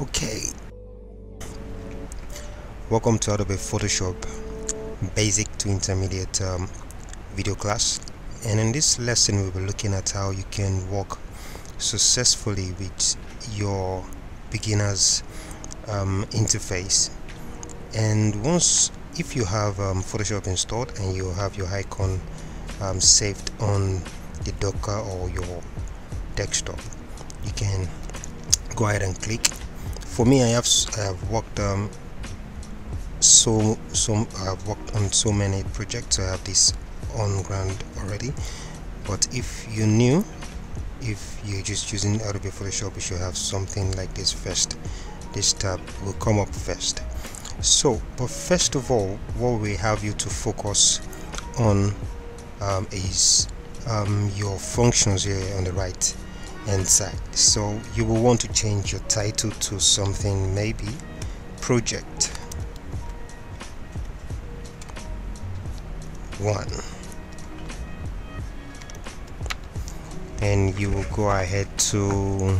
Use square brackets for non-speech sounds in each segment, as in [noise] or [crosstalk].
okay. Welcome to Adobe Photoshop basic to intermediate um, video class. And in this lesson we'll be looking at how you can work successfully with your beginners um, interface. And once if you have um, Photoshop installed and you have your icon um, saved on the Docker or your desktop you can go ahead and click for me I have, I have worked um, so so I've worked on so many projects I have this on ground already. But if you're new if you're just using Adobe Photoshop you should have something like this first. This tab will come up first. So but first of all what we have you to focus on um, is um, your functions here on the right hand side so you will want to change your title to something maybe project one. And you will go ahead to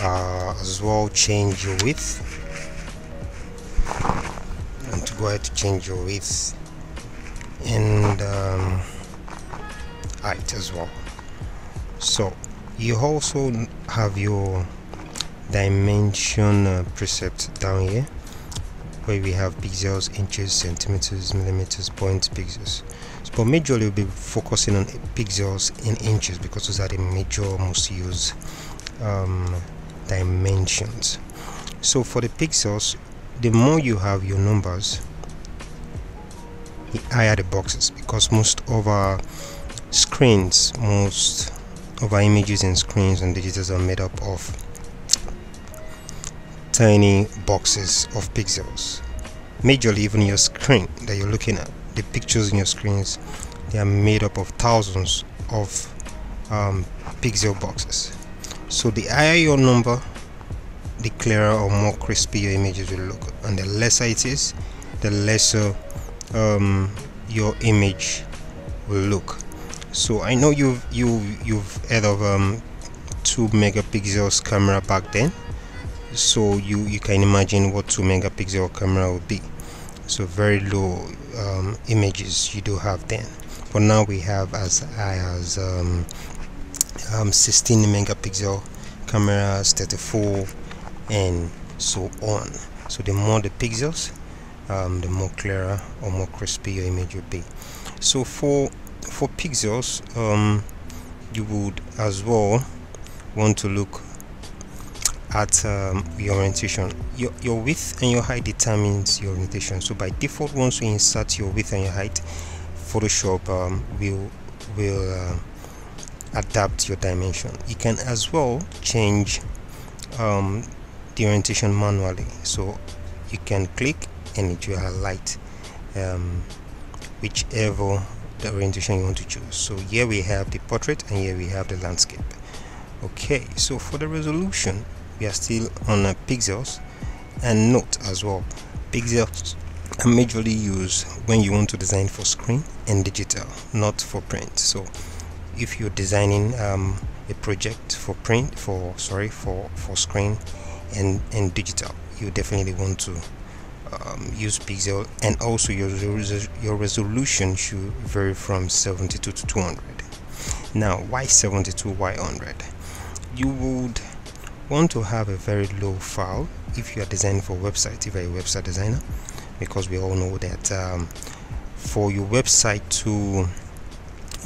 uh, as well change your width. And to go ahead to change your width and um, height as well so you also have your dimension uh, preset down here where we have pixels inches centimeters millimeters points pixels. So, but majorly we'll be focusing on pixels in inches because those are the major most used um, dimensions. So for the pixels the more you have your numbers the higher the boxes because most of our screens most of our images and screens and digitals are made up of tiny boxes of pixels. Majorly even your screen that you're looking at the pictures in your screens they are made up of thousands of um, pixel boxes. So the higher your number the clearer or more crispy your images will look. And the lesser it is the lesser um, your image will look so I know you've you you've heard of um, 2 megapixels camera back then. So you you can imagine what 2 megapixel camera would be. So very low um, images you do have then. But now we have as high as um, um, 16 megapixel cameras 34 and so on. So the more the pixels um, the more clearer or more crispy your image will be. So for for pixels um, you would as well want to look at um, your orientation. Your, your width and your height determines your orientation. So by default once you insert your width and your height Photoshop um, will will uh, adapt your dimension. You can as well change um, the orientation manually. So you can click and it will highlight um, whichever the orientation you want to choose. So here we have the portrait and here we have the landscape. Okay so for the resolution we are still on uh, pixels and note as well. Pixels are majorly used when you want to design for screen and digital not for print. So if you're designing um, a project for print for sorry for for screen and and digital you definitely want to um, use pixel and also your your resolution should vary from 72 to 200 now why 72 why 100 you would want to have a very low file if you are designing for website if you're a website designer because we all know that um, for your website to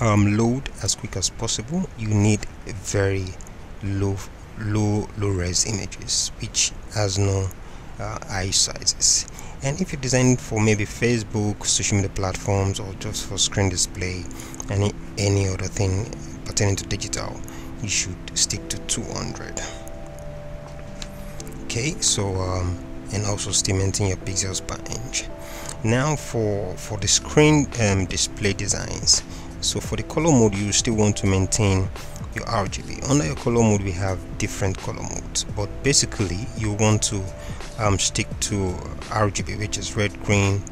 um, load as quick as possible you need very low low low res images which has no uh, eye sizes and if you're designing for maybe Facebook social media platforms or just for screen display any any other thing pertaining to digital you should stick to 200 okay so um, and also still maintain your pixels per inch. Now for for the screen um, display designs. So for the color mode you still want to maintain your RGB under your color mode we have different color modes. But basically you want to um, stick to RGB which is red green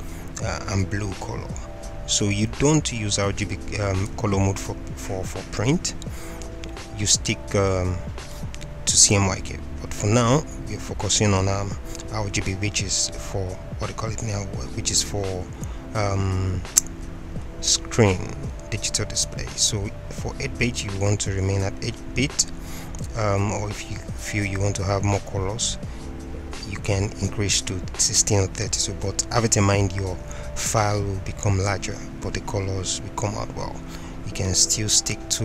uh, and blue color. So you don't use RGB um, color mode for, for, for print. You stick um, to CMYK but for now we're focusing on um, RGB which is for what do you call it now? Which is for um, screen digital display. So for 8-bit you want to remain at 8-bit um, or if you feel you want to have more colors you can increase to 16 or 30 so but have it in mind your file will become larger but the colors will come out well. You can still stick to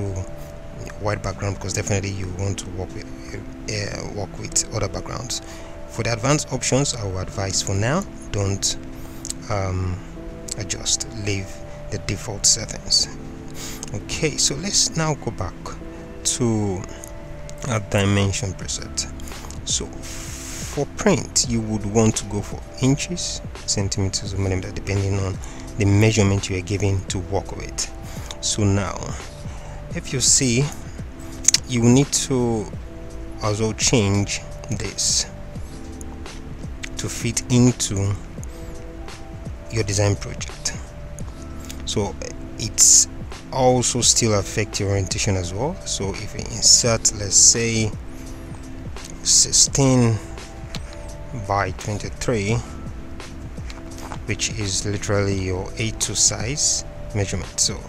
white background because definitely you want to work with uh, work with other backgrounds. For the advanced options I would advise for now don't um, adjust. Leave the default settings. Okay so let's now go back to a dimension preset. So for print you would want to go for inches centimeters or millimeters depending on the measurement you are given to work with. So now if you see you need to also change this to fit into your design project. So it's also still affect your orientation as well. So if you insert let's say 16 by 23 which is literally your A2 size measurement. So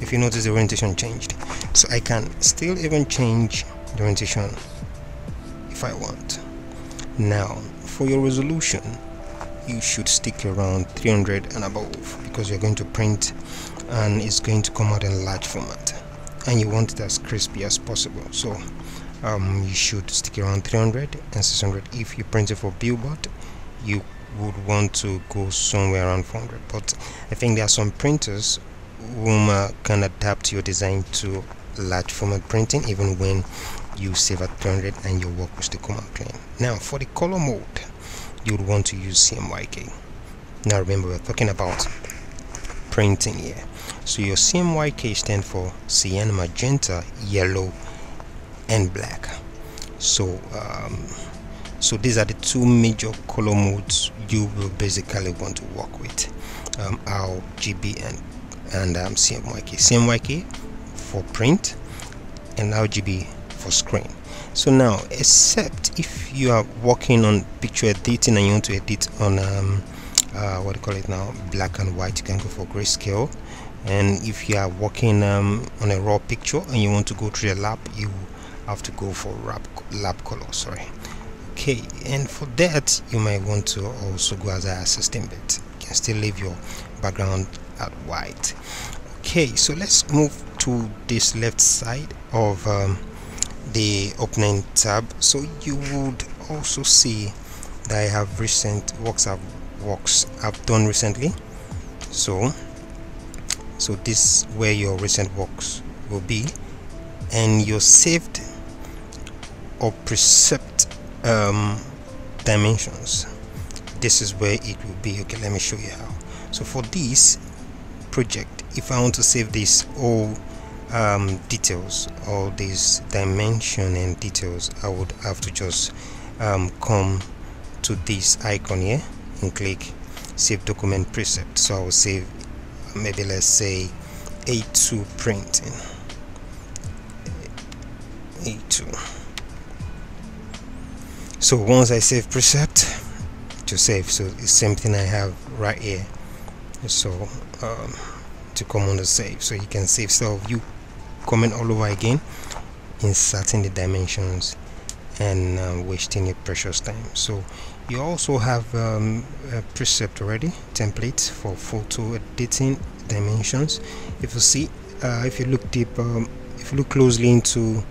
if you notice the orientation changed so I can still even change the orientation if I want. Now for your resolution you should stick around 300 and above because you're going to print and it's going to come out in large format. And you want it as crispy as possible. So um, you should stick around 300 and 600 if you print it for billboard you would want to go somewhere around 400 but I think there are some printers whom uh, can adapt your design to large format printing even when you save at 300 and your work will still come out clean. Now for the color mode you would want to use CMYK now remember we're talking about printing here. So your CMYK stands for cyan magenta yellow and black. So um, so these are the two major color modes you will basically want to work with um, RGB and and um, CMYK CMYK for print and RGB for screen. So now except if you are working on picture editing and you want to edit on um, uh, what do you call it now black and white you can go for grayscale. And if you are working um, on a raw picture and you want to go through the lab you have to go for lab, lab color sorry. Okay and for that you might want to also go as a assistant bit. You can still leave your background at white. Okay so let's move to this left side of um, the opening tab. So you would also see that I have recent works I've works I've done recently. So so this where your recent works will be. And your saved or preset um, dimensions. This is where it will be. Okay let me show you how. So for this project if I want to save this all um, details all these dimension and details I would have to just um, come to this icon here and click save document preset. So I will save maybe let's say A2 printing. A2 so once I save preset to save so it's same thing I have right here. So um, to come on the save. So you can save so you comment all over again inserting the dimensions and uh, wasting your precious time. So you also have um, a preset already template for photo editing dimensions. If you see uh, if you look deep um, if you look closely into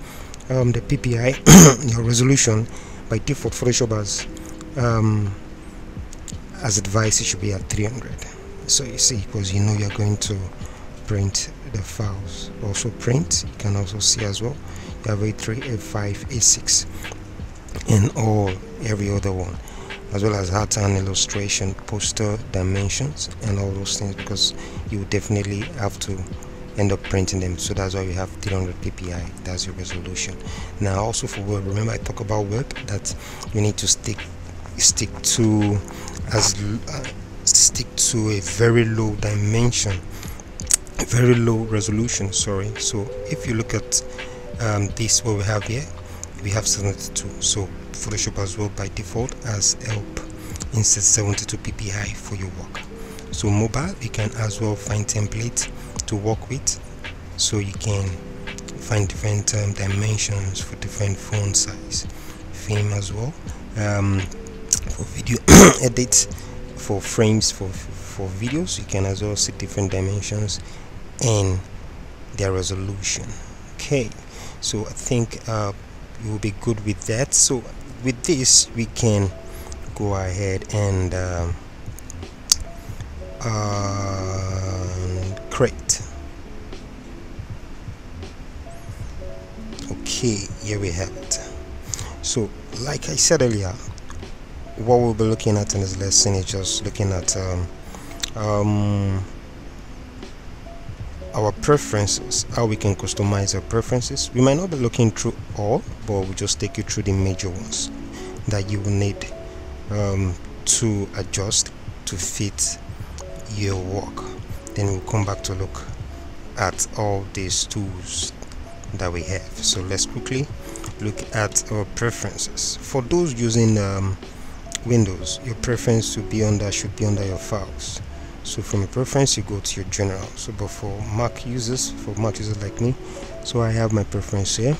um, the PPI [coughs] your resolution by default Photoshop has um, as advised it should be at 300 so you see because you know you're going to print the files. Also print you can also see as well. You have a3 a5 a6 and all every other one as well as art and illustration poster dimensions and all those things because you definitely have to end up printing them. So that's why we have 300 ppi that's your resolution. Now also for web remember i talk about web? That you need to stick stick to as uh, stick to a very low dimension very low resolution sorry. So if you look at um, this what we have here we have 72 so Photoshop as well by default as help insert 72 ppi for your work. So mobile you can as well find template to work with so you can find different um, dimensions for different font size film as well um, for video [coughs] edit for frames for for videos you can as well see different dimensions and their resolution. Okay so I think uh, we will be good with that. So with this we can go ahead and uh, uh, okay here we have it so like I said earlier what we'll be looking at in this lesson is just looking at um, um, our preferences how we can customize our preferences. We might not be looking through all but we'll just take you through the major ones that you will need um, to adjust to fit your work. Then we'll come back to look at all these tools that we have. So let's quickly look at our preferences. For those using um, Windows your preference to be under should be under your files. So from your preference you go to your general. So but for Mac users for Mac users like me so I have my preference here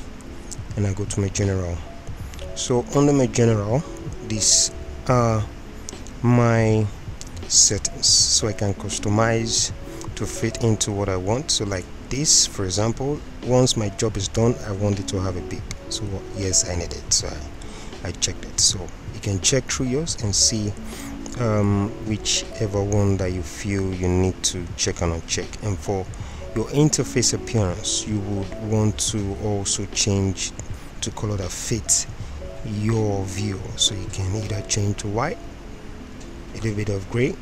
and I go to my general. So under my general these are my settings. So I can customize to fit into what I want. So like this for example once my job is done I want it to have a beep. So yes I need it. So I, I checked it. So you can check through yours and see um, whichever one that you feel you need to check and uncheck. And for your interface appearance you would want to also change to color that fits your view. So you can either change to white a little bit of gray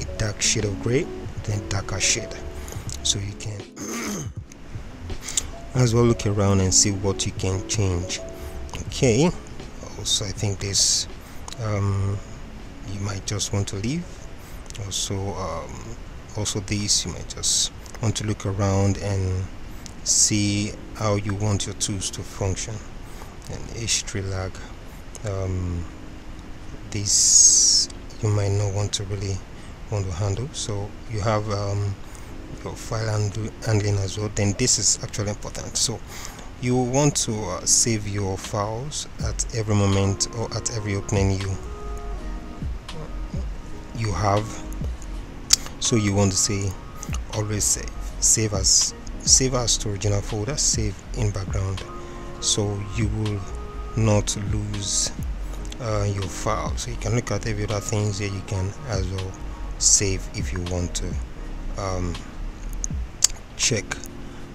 a dark shade of gray then darker shade so you can [clears throat] as well look around and see what you can change. Okay also I think this um, you might just want to leave. Also um, also this you might just want to look around and see how you want your tools to function. And history lag um, this you might not want to really want to handle. So you have um, file handling as well then this is actually important. So you want to uh, save your files at every moment or at every opening you you have. So you want to say always save save as save as to original folder save in background. So you will not lose uh, your file so you can look at every other things here you can as well save if you want to. Um, check.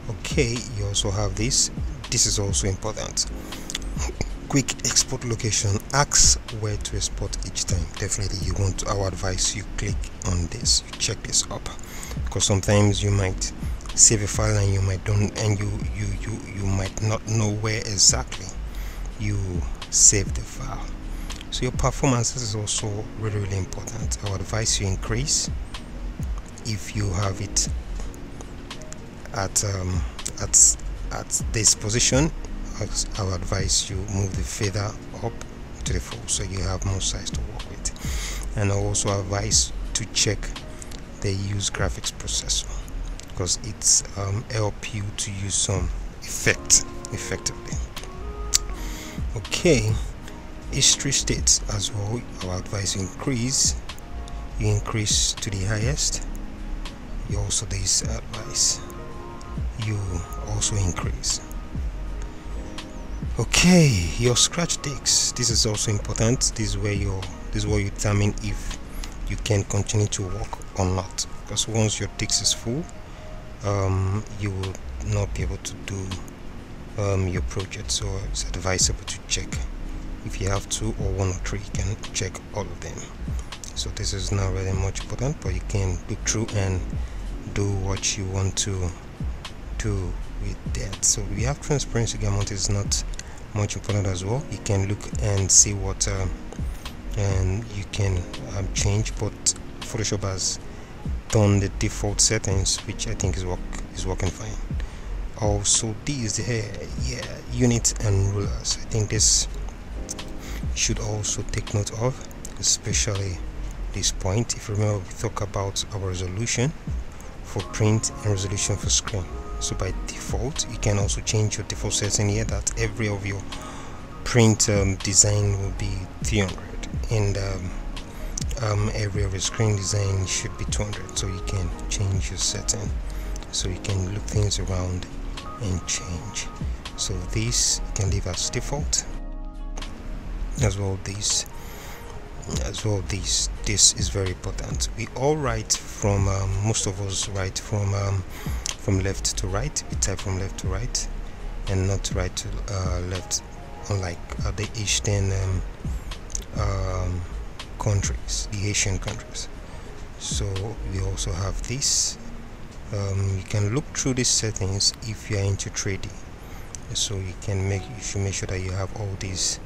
Okay you also have this. This is also important. Quick export location. Ask where to export each time. Definitely you want our advice you click on this. You check this up. Because sometimes you might save a file and you might don't and you you you you might not know where exactly you save the file. So your performance is also really really important. I would advise you increase if you have it at um, at at this position I would advise you move the feather up to the full so you have more size to work with. And I also advise to check the use graphics processor because it's um, help you to use some effect effectively. Okay history states as well I advise increase you increase to the highest. You also this advice you also increase. Okay your scratch disks this is also important. This is where your this is where you determine if you can continue to work or not. Because once your disks is full um, you will not be able to do um, your project. So it's advisable to check if you have two or one or three you can check all of them. So this is not really much important but you can look through and do what you want to do with that. So we have transparency. Gamut is not much important as well. You can look and see what uh, and you can um, change but Photoshop has done the default settings which I think is work is working fine. Also these here yeah units and rulers. I think this should also take note of especially this point. If you remember we talk about our resolution for print and resolution for screen so by default you can also change your default setting here that every of your print um, design will be 300 and um, um, every of your screen design should be 200 so you can change your setting. So you can look things around and change. So this you can leave as default. As well this as well this this is very important. We all write from um, most of us write from um, from left to right we type from left to right and not right to uh, left unlike uh, the Asian um, um, countries the Asian countries. So we also have this. Um, you can look through these settings if you are into 3D so you can make you should make sure that you have all these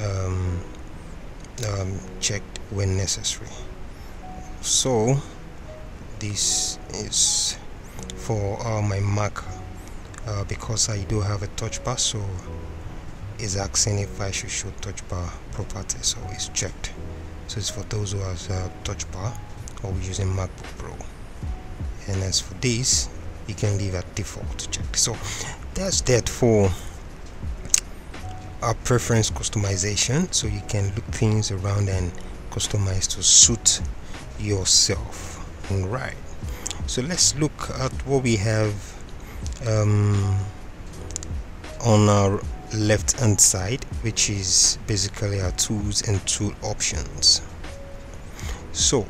um, um, checked when necessary. So this is for uh, my Mac uh, because I do have a touch bar so it's asking if I should show touch bar properties so it's checked. So it's for those who have a touch bar or using MacBook Pro. And as for this you can leave at default check. So that's that for a preference customization. So you can look things around and customize to suit yourself. Right so let's look at what we have um, on our left hand side which is basically our tools and tool options. So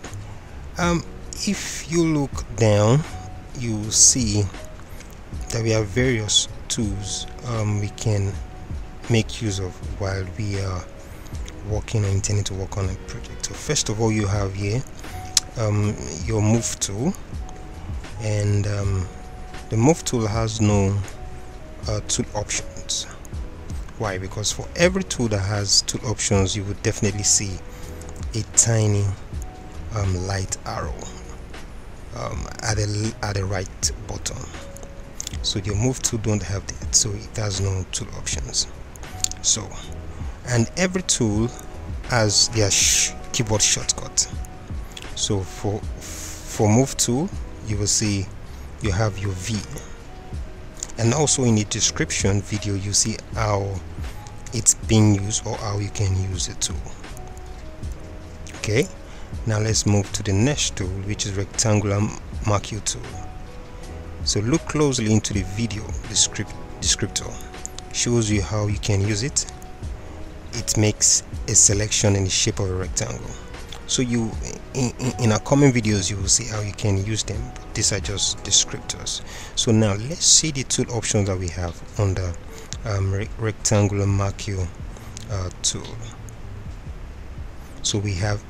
um, if you look down you see that we have various tools um, we can make use of while we are working or intending to work on a project. So first of all you have here um, your move tool and um, the move tool has no uh, tool options. Why? Because for every tool that has tool options you would definitely see a tiny um, light arrow um, at the at the right bottom. So your move tool don't have that. So it has no tool options. So and every tool has their sh keyboard shortcut. So for for move tool you will see you have your V. And also in the description video you see how it's being used or how you can use the tool okay now let's move to the next tool which is rectangular marquee tool. So look closely into the video descript descriptor. Shows you how you can use it. It makes a selection in the shape of a rectangle. So you in, in our coming videos you will see how you can use them. These are just descriptors. So now let's see the tool options that we have on the um, re rectangular marquee uh, tool. So we have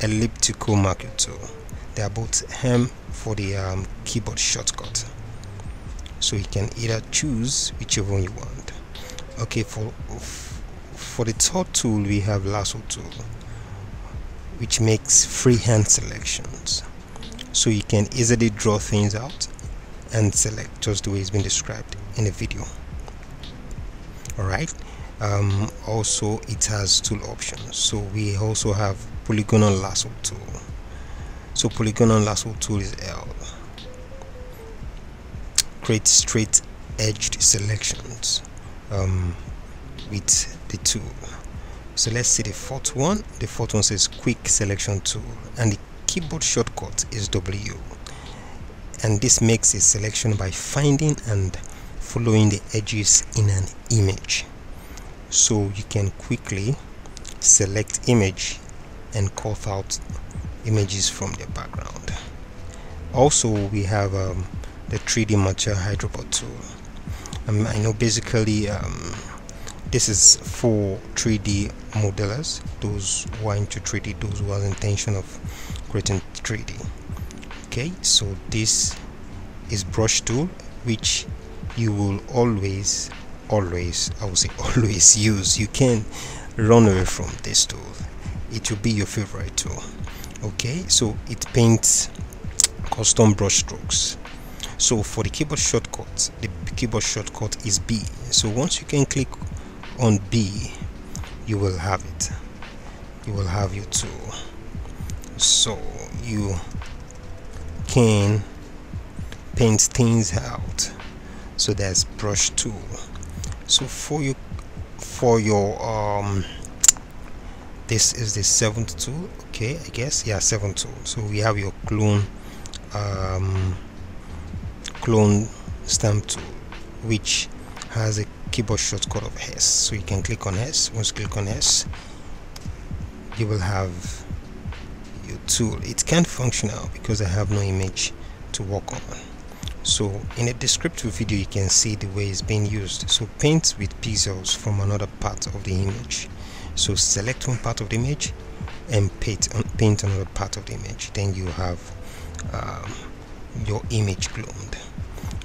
elliptical marquee tool. They are both hem for the um, keyboard shortcut. So you can either choose whichever one you want. Okay for for the third tool we have lasso tool which makes freehand selections. So you can easily draw things out and select just the way it's been described in the video. Alright um, also it has tool options. So we also have polygonal lasso tool. So polygonal lasso tool is L. Create straight edged selections um, with the tool so let's see the fourth one. The fourth one says quick selection tool and the keyboard shortcut is W. And this makes a selection by finding and following the edges in an image. So you can quickly select image and cut out images from the background. Also we have um, the 3d Material Eyedropper tool. Um, I know basically um, this is for 3d modelers those who are into 3d those who have intention of creating 3d okay so this is brush tool which you will always always I will say [laughs] always use. You can run away from this tool. It will be your favorite tool. Okay so it paints custom brush strokes. So for the keyboard shortcut the keyboard shortcut is B. So once you can click on B you will have it. You will have your tool so you can paint things out. So there's brush tool so for you for your um this is the seventh tool. Okay i guess. Yeah seventh tool. So we have your clone um clone stamp tool which has a keyboard shortcut of s. So you can click on s once you click on s you will have your tool. It can't function now because i have no image to work on. So in a descriptive video you can see the way it's being used. So paint with pixels from another part of the image. So select one part of the image and paint, paint another part of the image. Then you have um, your image cloned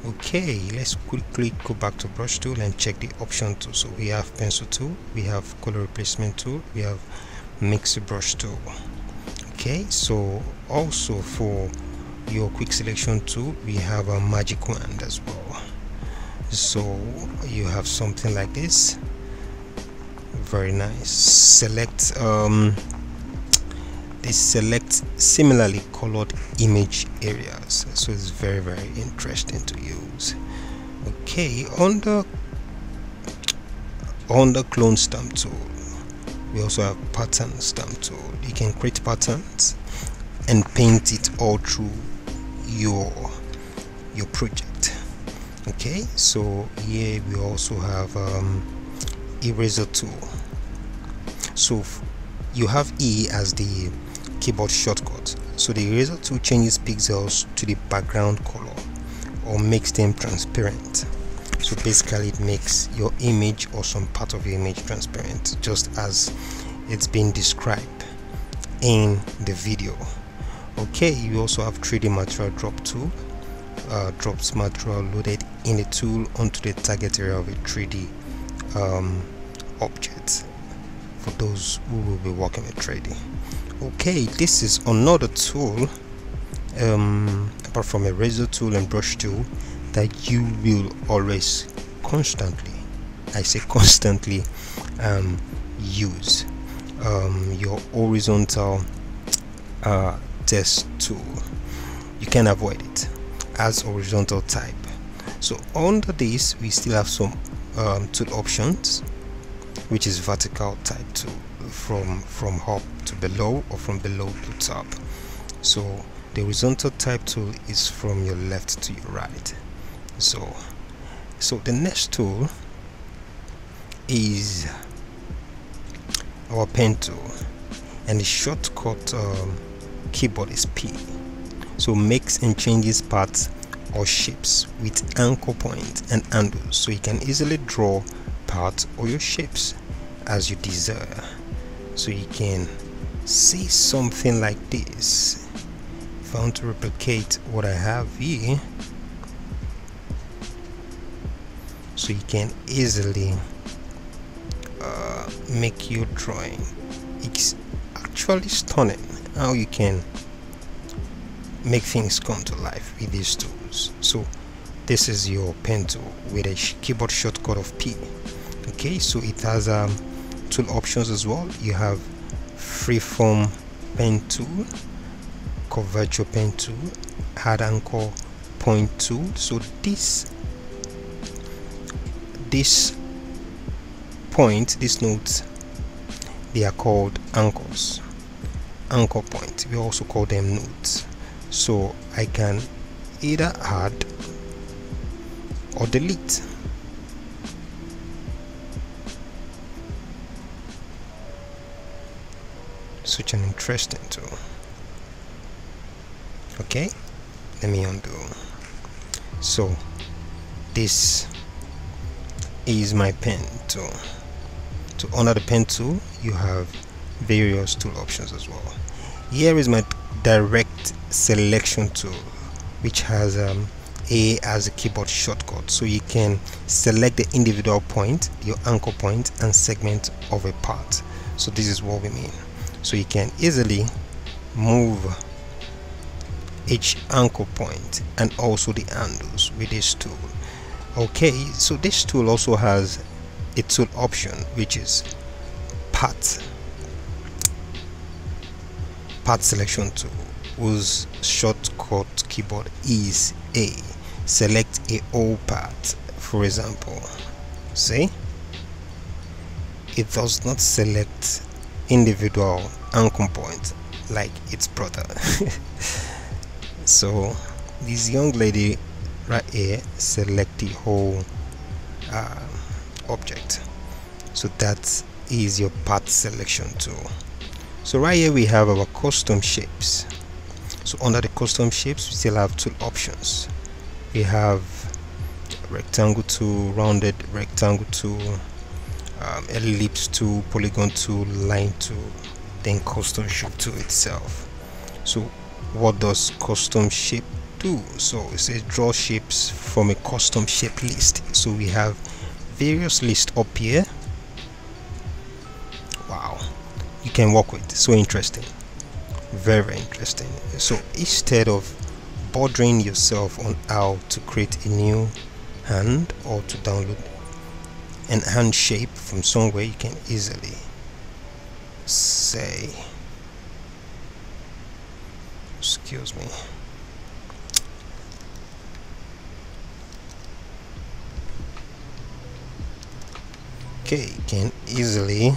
okay let's quickly go back to brush tool and check the option tool. So we have pencil tool we have color replacement tool we have mix brush tool. Okay so also for your quick selection tool we have a magic wand as well. So you have something like this. Very nice. Select um, they select similarly colored image areas. So it's very very interesting to use. Okay on the on the clone stamp tool we also have pattern stamp tool. You can create patterns and paint it all through your your project. Okay so here we also have um, eraser tool. So you have E as the keyboard shortcut so the eraser tool changes pixels to the background color or makes them transparent. So basically it makes your image or some part of your image transparent just as it's been described in the video. Okay you also have 3d material drop tool. Uh, drops material loaded in the tool onto the target area of a 3d um, object for those who will be working with 3d okay this is another tool um, apart from a razor tool and brush tool that you will always constantly I say constantly um, use. Um, your horizontal uh, test tool. You can avoid it as horizontal type. So under this we still have some um, tool options which is vertical type tool from from up to below or from below to top. So the horizontal type tool is from your left to your right. So so the next tool is our pen tool and the shortcut um, keyboard is P. So makes and changes paths or shapes with anchor point and handles so you can easily draw paths or your shapes as you desire so you can see something like this. If I want to replicate what I have here so you can easily uh, make your drawing. It's actually stunning how you can make things come to life with these tools. So this is your pen tool with a keyboard shortcut of P. Okay so it has um, tool options as well. You have freeform pen tool your pen tool hard anchor point tool. So this this point these nodes they are called anchors anchor point. We also call them nodes so I can either add or delete such an interesting tool. Okay let me undo. So this is my pen tool. To honor the pen tool you have various tool options as well. Here is my direct selection tool which has um, a as a keyboard shortcut. So you can select the individual point your anchor point and segment of a path. So this is what we mean so you can easily move each anchor point and also the handles with this tool. Okay so this tool also has a tool option which is path path selection tool whose shortcut keyboard is A. Select a whole path for example. See? It does not select individual anchor point like its brother. [laughs] So this young lady right here select the whole uh, object. So that is your path selection tool. So right here we have our custom shapes. So under the custom shapes we still have two options. We have rectangle tool rounded rectangle tool um, ellipse tool polygon tool line tool then custom shape tool itself. So what does custom shape do? So it says draw shapes from a custom shape list. So we have various lists up here. Wow. You can work with. So interesting. Very, very interesting. So instead of bothering yourself on how to create a new hand or to download an hand shape from somewhere you can easily say. Excuse me. Okay can easily.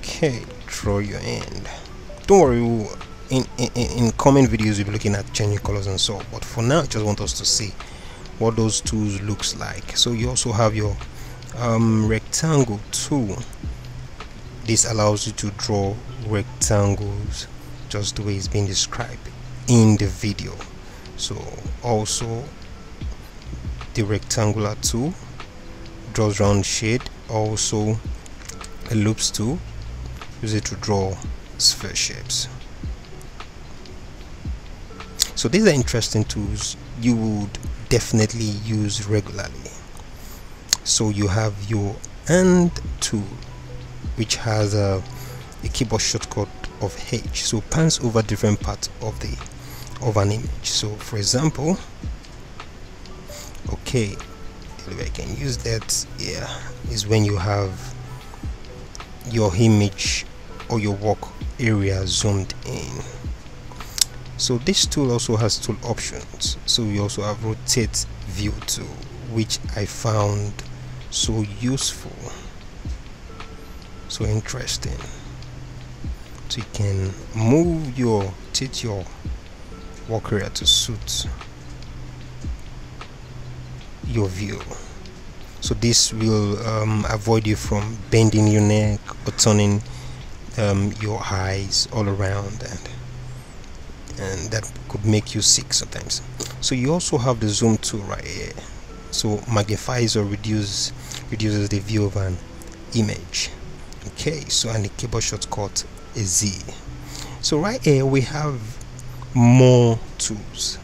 Okay draw your end don't worry in, in in coming videos we'll be looking at changing colors and so but for now I just want us to see what those tools looks like. So you also have your um, rectangle tool. This allows you to draw rectangles just the way it's been described in the video. So also the rectangular tool draws round shade. Also a loops tool use it to draw sphere shapes. So these are interesting tools you would definitely use regularly. So you have your hand tool which has a, a keyboard shortcut of H. So pans over different parts of the of an image. So for example okay I can use that yeah is when you have your image or your work area zoomed in so this tool also has tool options. So we also have rotate view tool which I found so useful so interesting. So you can move your rotate your work area to suit your view. So this will um, avoid you from bending your neck or turning um, your eyes all around and and that could make you sick sometimes. So you also have the zoom tool right here. So magnifies or reduces reduces the view of an image. Okay so and the keyboard shortcut is Z. So right here we have more tools.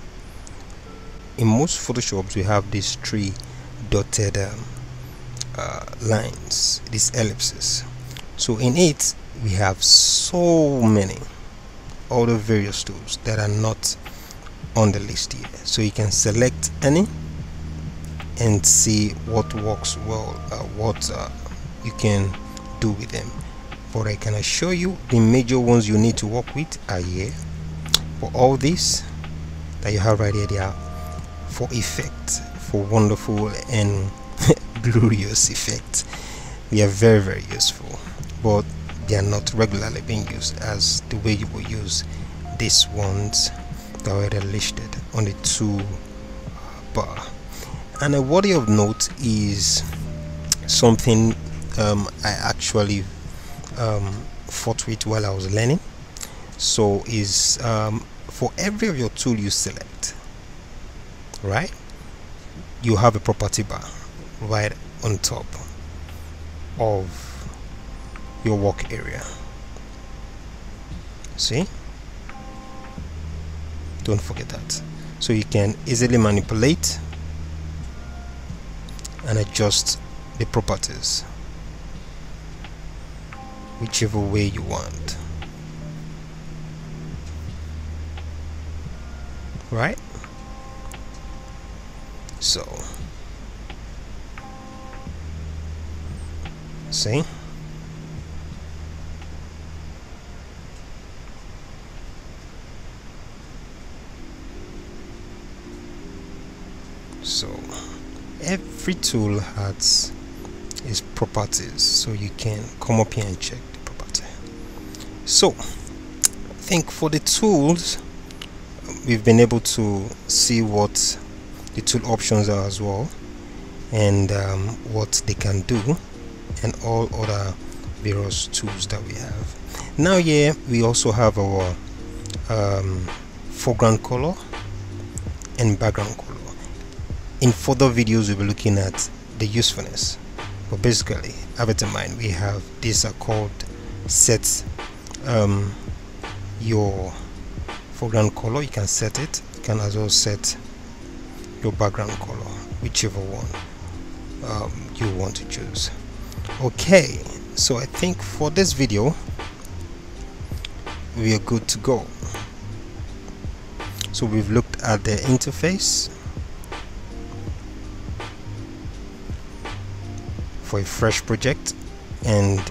In most photoshops we have these three dotted um, uh, lines these ellipses. So in it we have so many other various tools that are not on the list here so you can select any and see what works well uh, what uh, you can do with them. But I can assure you the major ones you need to work with are here. For all these that you have right here they are for effect for wonderful and [laughs] glorious effect. They are very very useful. But they are not regularly being used as the way you will use these ones that already listed on the two bar. And a worthy of note is something um, I actually um, fought with while I was learning. So is um, for every of your tool you select right you have a property bar right on top of your work area. See? Don't forget that. So you can easily manipulate and adjust the properties whichever way you want. Right? So see so every tool has its properties so you can come up here and check the property. So I think for the tools we've been able to see what the tool options are as well and um, what they can do and all other various tools that we have. Now here we also have our um, foreground color and background color in further videos we'll be looking at the usefulness. But basically have it in mind we have these are called sets um, your foreground color. You can set it. You can as well set your background color whichever one um, you want to choose. Okay so I think for this video we are good to go. So we've looked at the interface for a fresh project. And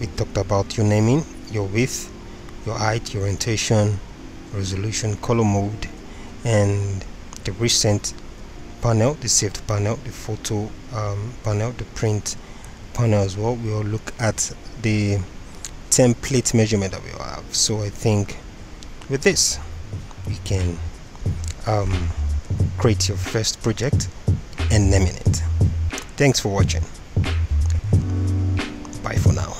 we talked about your naming your width your height your orientation resolution color mode and the recent panel the saved panel the photo um, panel the print panel as well. We'll look at the template measurement that we have. So I think with this we can um, create your first project and naming it. Thanks for watching Bye for now.